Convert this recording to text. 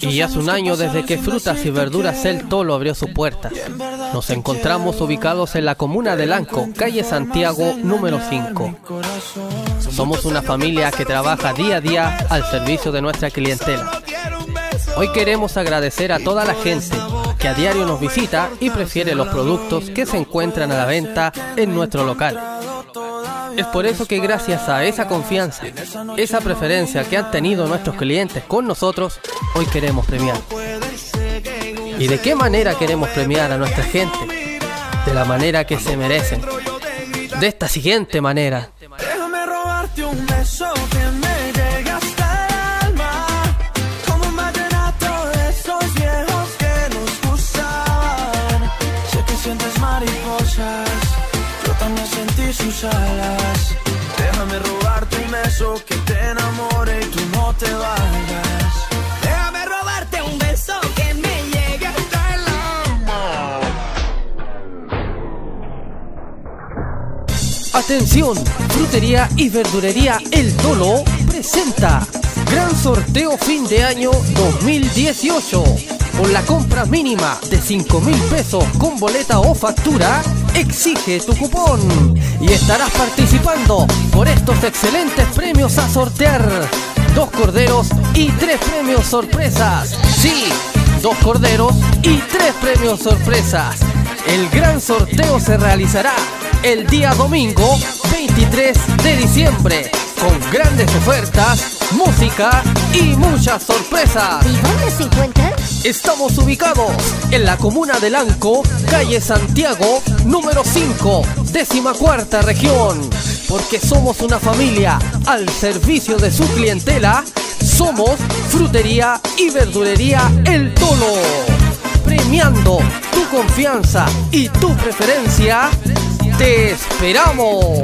Y hace un año desde que Frutas y Verduras El Tolo abrió sus puertas. Nos encontramos ubicados en la comuna de Lanco, calle Santiago número 5. Somos una familia que trabaja día a día al servicio de nuestra clientela. Hoy queremos agradecer a toda la gente que a diario nos visita y prefiere los productos que se encuentran a la venta en nuestro local. Es por eso que gracias a esa confianza, esa preferencia que han tenido nuestros clientes con nosotros, hoy queremos premiar. ¿Y de qué manera queremos premiar a nuestra gente? De la manera que se merecen. De esta siguiente manera. Déjame robarte un beso mariposas, yo también sentí sus alas. Beso que te enamore y tú no te vayas. Déjame robarte un beso que me llegue hasta el alma. Atención, Frutería y Verdulería El Tolo presenta Gran Sorteo Fin de Año 2018. Con la compra mínima de 5 mil pesos con boleta o factura, exige tu cupón y estarás participando por estos excelentes premios a sortear. Dos corderos y tres premios sorpresas. Sí, dos corderos y tres premios sorpresas. El gran sorteo se realizará el día domingo 23 de diciembre con grandes ofertas, música y muchas sorpresas. ¿Y dónde se encuentran? Estamos ubicados en la comuna de Lanco, calle Santiago, número 5, décima cuarta región. Porque somos una familia al servicio de su clientela, somos Frutería y Verdulería El Tolo. Premiando tu confianza y tu preferencia, te esperamos.